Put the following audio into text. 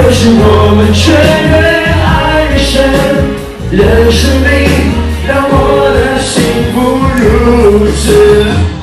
可是我们却越爱越深认识你让我的幸福如此。